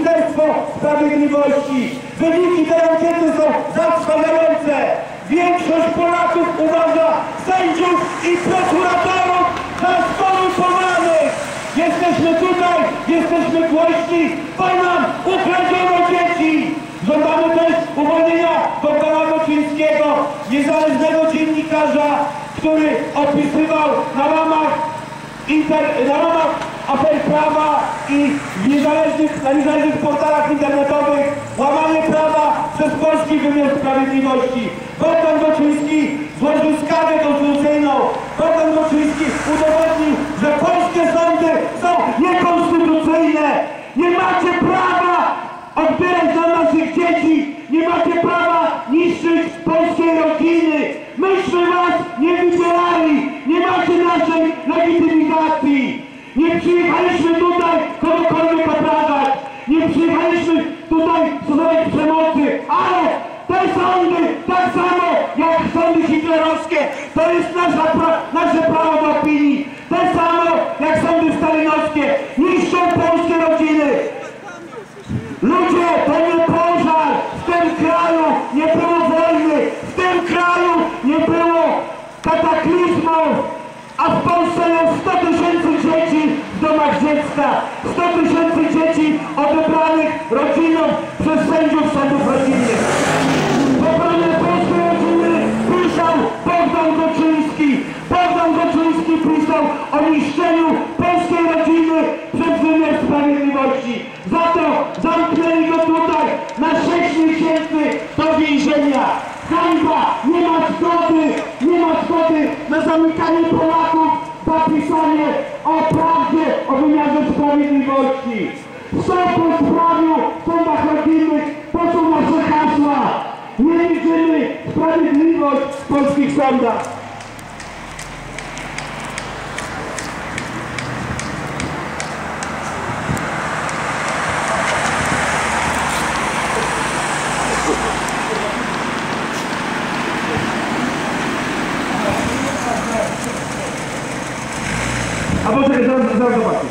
Ministerstwo Sprawiedliwości. Wyniki tej ankiety są zatrważające. Większość Polaków uważa sędziów i prokuratorów za skorumpowanych. Jesteśmy tutaj, jesteśmy głośni, bo nam ukradziono dzieci. Żądamy też uwolnienia Bogdana Boczyńskiego, niezależnego dziennikarza, który opisywał na łamach, inter, na łamach afer prawa i niezależnych, na niezależnych portalach internetowych łamanie prawa przez polski wymiar sprawiedliwości. Bogdan Boczyński skargę konstytucyjną. Bogdan Boczyński udowodnił, że polskie sądy są niekonstytucyjne. Nie macie prawa odbierać nam naszych dzieci. Nie macie prawa niszczyć polskiej rodziny. Myśmy was nie wybierali. Nie macie naszej legitymizacji. Nie przyjechaliśmy tutaj kogokolwiek obrażać. Nie przyjechaliśmy tutaj stosować przemocy, ale te sądy, tak samo jak sądy hitlerowskie, to jest nasza pra nasze prawo do opinii. Te samo jak sądy stalinowskie, niszczą polskie rodziny. Ludzie, to nie pożar! W tym kraju nie było wojny! W tym kraju nie było kataklizmów! A w Polsce jest 100 tysięcy dzieci w domach dziecka! 100 tysięcy dzieci odebranych rodzinom przez sędziów sądów rodzinnych! Obronę polskiej rodziny pisał Bogdan Goczyński! Bogdan Goczyński pisał o niszczeniu polskiej rodziny przez wymiar sprawiedliwości! Za to zamknęli go tutaj na 6 miesięcy do więzienia! Hańba! Nie ma zgody! Nie ma zgody na zamykanie Polaków za pisanie o prawdzie o wymiarze sprawiedliwości! Stop bezprawiu w sądach rodzinnych to są nasze hasła! Nie widzimy sprawiedliwość w polskich sądach! Vamos chegando, Zé Zapatista.